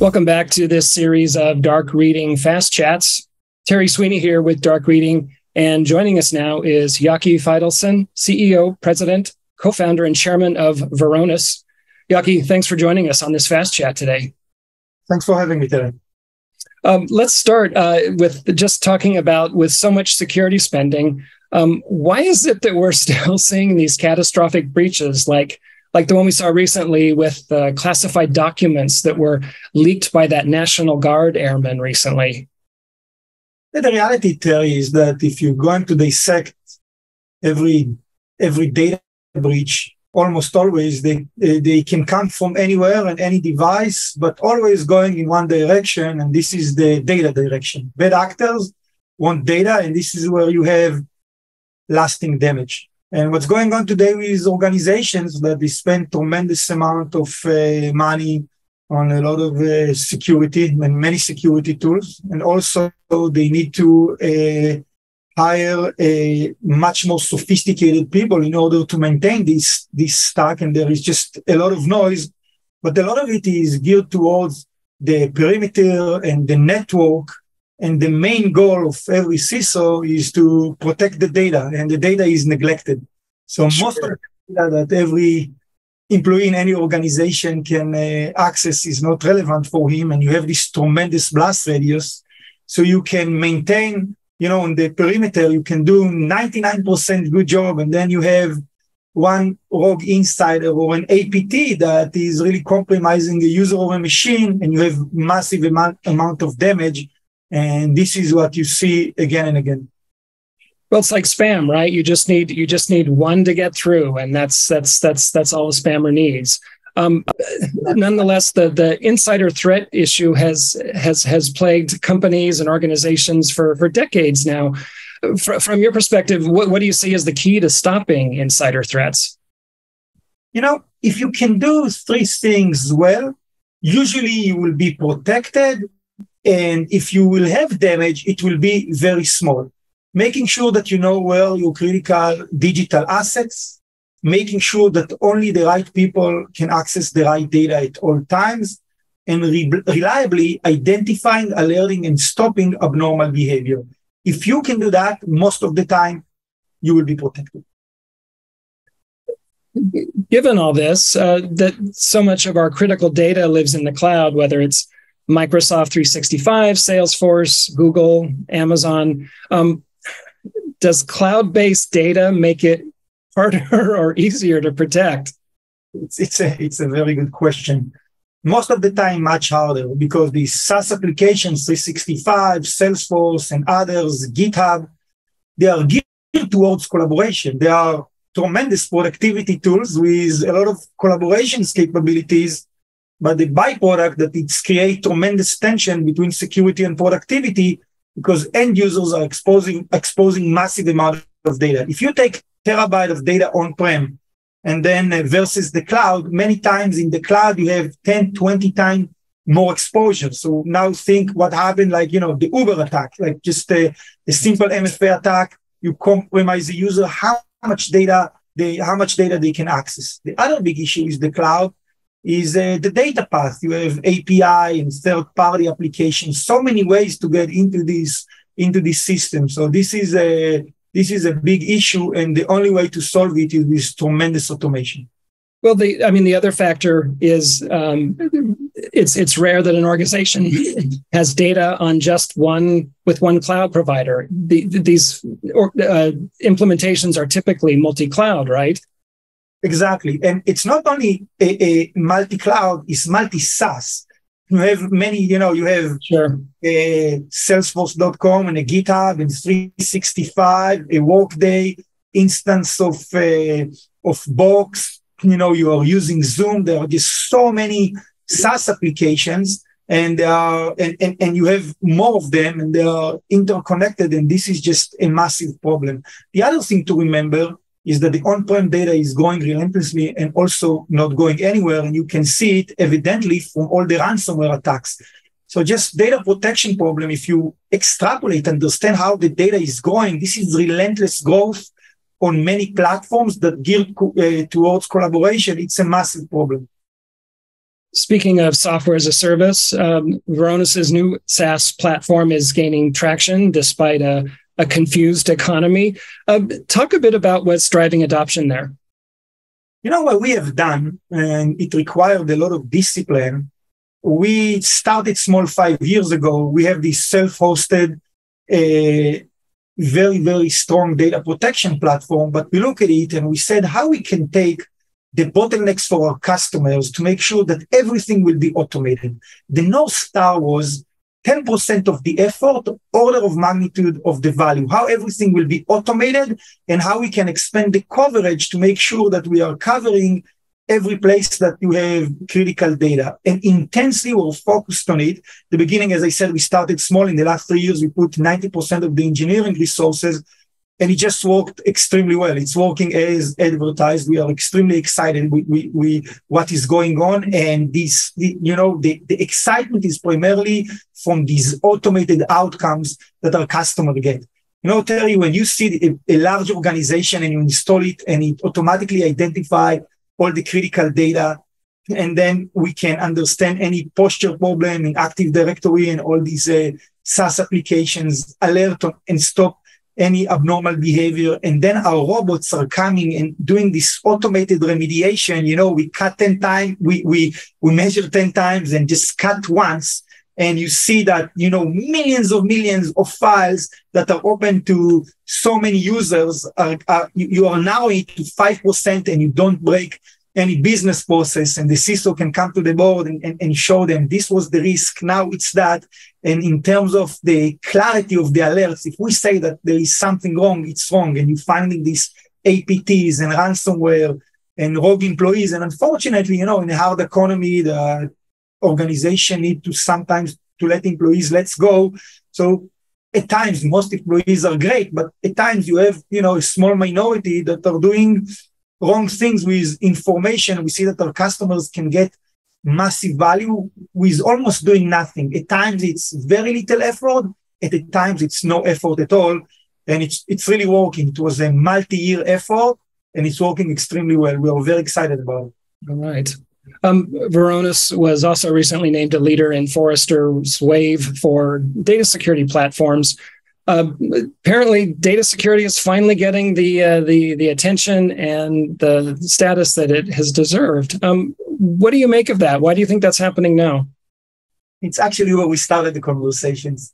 Welcome back to this series of Dark Reading Fast Chats. Terry Sweeney here with Dark Reading, and joining us now is Yaki Faitelson, CEO, President, co-founder, and chairman of Varonis. Yaki, thanks for joining us on this Fast Chat today. Thanks for having me today. Um, let's start uh, with just talking about with so much security spending. Um, why is it that we're still seeing these catastrophic breaches like like the one we saw recently with the classified documents that were leaked by that National Guard airman recently? The reality, Terry, is that if you're going to dissect every every data breach, almost always they they can come from anywhere and any device, but always going in one direction, and this is the data direction. Bad actors want data, and this is where you have lasting damage. And what's going on today with organizations that they spend tremendous amount of uh, money on a lot of uh, security and many security tools. And also they need to uh, hire a much more sophisticated people in order to maintain this, this stack. And there is just a lot of noise, but a lot of it is geared towards the perimeter and the network and the main goal of every CISO is to protect the data, and the data is neglected. So sure. most of the data that every employee in any organization can uh, access is not relevant for him, and you have this tremendous blast radius. So you can maintain, you know, on the perimeter, you can do 99% good job, and then you have one rogue insider or an APT that is really compromising the user of a machine, and you have massive amount, amount of damage and this is what you see again and again. Well it's like spam right? You just need you just need one to get through and that's that's that's that's all a spammer needs. Um, nonetheless the the insider threat issue has has has plagued companies and organizations for for decades now. From your perspective what, what do you see as the key to stopping insider threats? You know if you can do three things well usually you will be protected and if you will have damage, it will be very small. Making sure that you know well your critical digital assets, making sure that only the right people can access the right data at all times, and re- reliably identifying, alerting, and stopping abnormal behavior. If you can do that, most of the time, you will be protected. Given all this, uh, that so much of our critical data lives in the cloud, whether it's Microsoft 365, Salesforce, Google, Amazon. Um, does cloud based data make it harder or easier to protect? It's, it's, a, it's a very good question. Most of the time, much harder because the SaaS applications, 365, Salesforce, and others, GitHub, they are geared towards collaboration. They are tremendous productivity tools with a lot of collaborations capabilities but the byproduct that it's create tremendous tension between security and productivity because end users are exposing exposing massive amount of data. If you take terabyte of data on-prem and then uh, versus the cloud, many times in the cloud you have 10, 20 times more exposure. So now think what happened, like you know the Uber attack, like just a, a simple MFA attack. You compromise the user, how much data they, how much data they can access. The other big issue is the cloud is uh, the data path. You have API and third-party applications, so many ways to get into this into this system. So this is a this is a big issue, and the only way to solve it is with tremendous automation. Well, the I mean, the other factor is um, it's it's rare that an organization has data on just one with one cloud provider. The, these uh, implementations are typically multi-cloud, right? Exactly. And it's not only a, a multi-cloud, it's multi-SaaS. You have many, you know, you have sure. a salesforce.com and a GitHub and 365, a Workday instance of, uh, of Box. You know, you are using Zoom. There are just so many SaaS applications and, uh, and, and, and you have more of them and they are interconnected. And this is just a massive problem. The other thing to remember is that the on-prem data is going relentlessly and also not going anywhere. And you can see it evidently from all the ransomware attacks. So just data protection problem, if you extrapolate, understand how the data is going, this is relentless growth on many platforms that geared uh, towards collaboration. It's a massive problem. Speaking of software as a service, um, new SaaS platform is gaining traction despite a, a confused economy. Uh, talk a bit about what's driving adoption there. You know what we have done, and it required a lot of discipline. We started small five years ago. We have this self-hosted, uh, very very strong data protection platform. But we look at it and we said how we can take the bottlenecks for our customers to make sure that everything will be automated. The North Star was 10% of the effort, order of magnitude of the value, how everything will be automated and how we can expand the coverage to make sure that we are covering every place that you have critical data and intensely we're focused on it. The beginning, as I said, we started small. In the last three years, we put 90% of the engineering resources and it just worked extremely well. It's working as advertised. We are extremely excited with, we, we, what is going on. And this, the, you know, the, the excitement is primarily from these automated outcomes that our customer get. You know, Terry, when you see a, a large organization and you install it and it automatically identify all the critical data, and then we can understand any posture problem in Active Directory and all these uh, SaaS applications, alert and stop any abnormal behavior. And then our robots are coming and doing this automated remediation. You know, we cut 10 times, we, we, we measure 10 times and just cut once. And you see that, you know, millions of millions of files that are open to so many users are, are you are now into 5% and you don't break any business process and the CISO can come to the board and, and, and, show them this was the risk, now it's that. And in terms of the clarity of the alerts, if we say that there is something wrong, it's wrong, and you're finding these APTs and ransomware and rogue employees. And unfortunately, you know, in a hard economy, the organization need to sometimes to let employees let's go. So at times most employees are great, but at times you have, you know, a small minority that are doing wrong things with information, we see that our customers can get massive value with almost doing nothing. At times it's very little effort, at times it's no effort at all. And it's it's really working. It was a multi-year effort and it's working extremely well. We are very excited about it. All right. Um, Varonis was also recently named a leader in Forrester's Wave for data security platforms. Uh, apparently, data security is finally getting the uh, the the attention and the status that it has deserved. Um, what do you make of that? Why do you think that's happening now? It's actually where we started the conversations.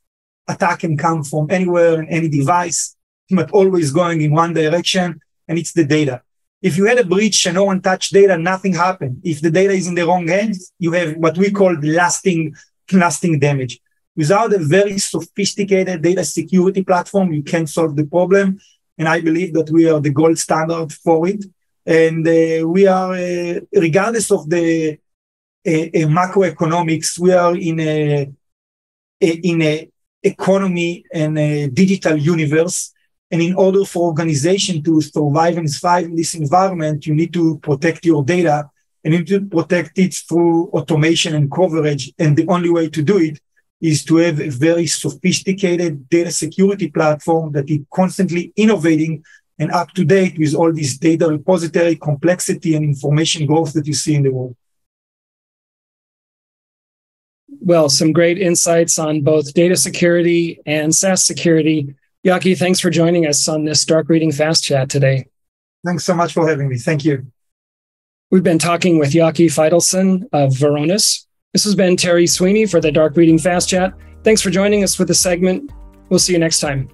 Attack can come from anywhere and any device, but always going in one direction, and it's the data. If you had a breach and no one touched data, nothing happened. If the data is in the wrong hands, you have what we call lasting lasting damage. Without a very sophisticated data security platform, you can't solve the problem. And I believe that we are the gold standard for it. And uh, we are, uh, regardless of the uh, uh macroeconomics, we are in a, a, in a economy and a digital universe. And in order for organization to survive and thrive in this environment, you need to protect your data and you need to protect it through automation and coverage. And the only way to do it is to have a very sophisticated data security platform that is constantly innovating and up to date with all this data repository complexity and information growth that you see in the world. Well, some great insights on both data security and SaaS security. Yaki, thanks for joining us on this Dark Reading Fast Chat today. Thanks so much for having me. Thank you. We've been talking with Yaki Faitelson of Varonis, this has been Terry Sweeney for the Dark Reading Fast Chat. Thanks for joining us for the segment. We'll see you next time.